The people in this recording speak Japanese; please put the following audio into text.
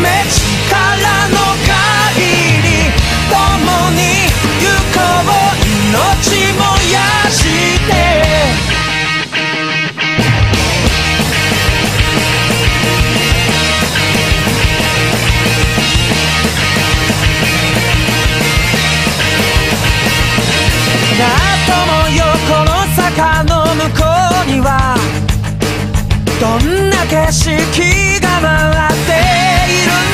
め力の限り共に行こう命燃やして。なともよこの坂の向こうにはどんな景色が回って light